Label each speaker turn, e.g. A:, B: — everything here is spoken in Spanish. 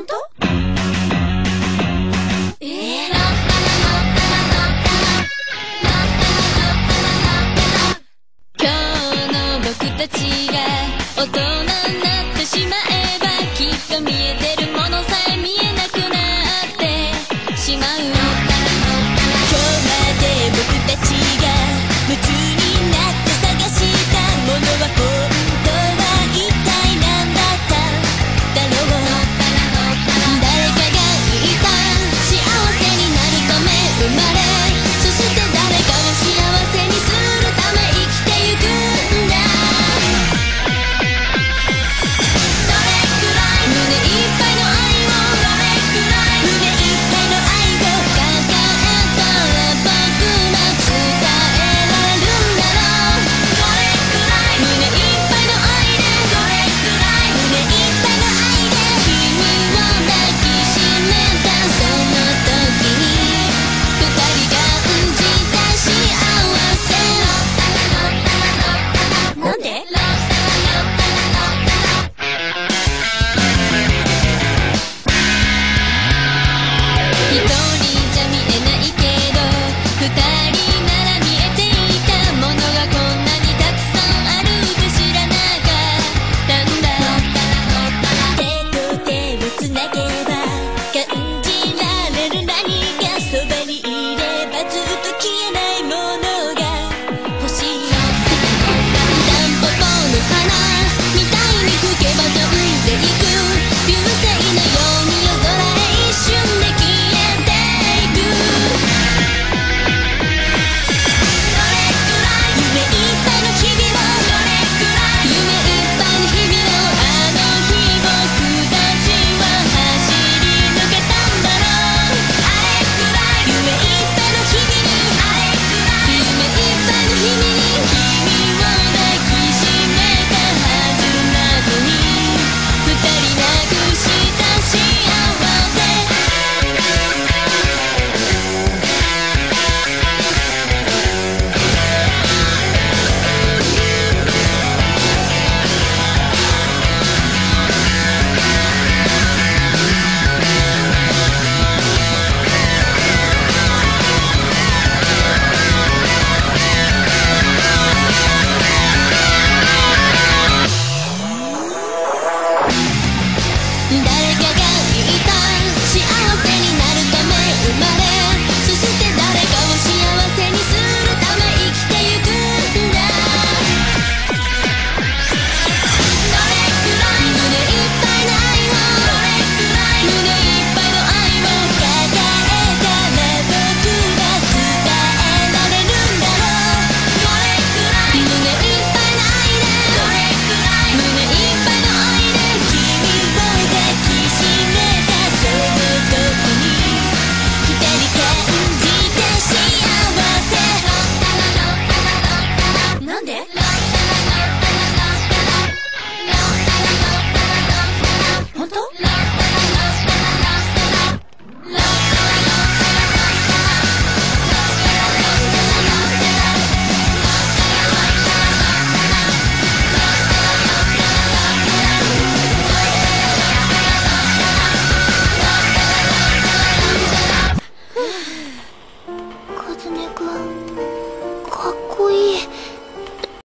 A: punto